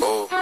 Oh.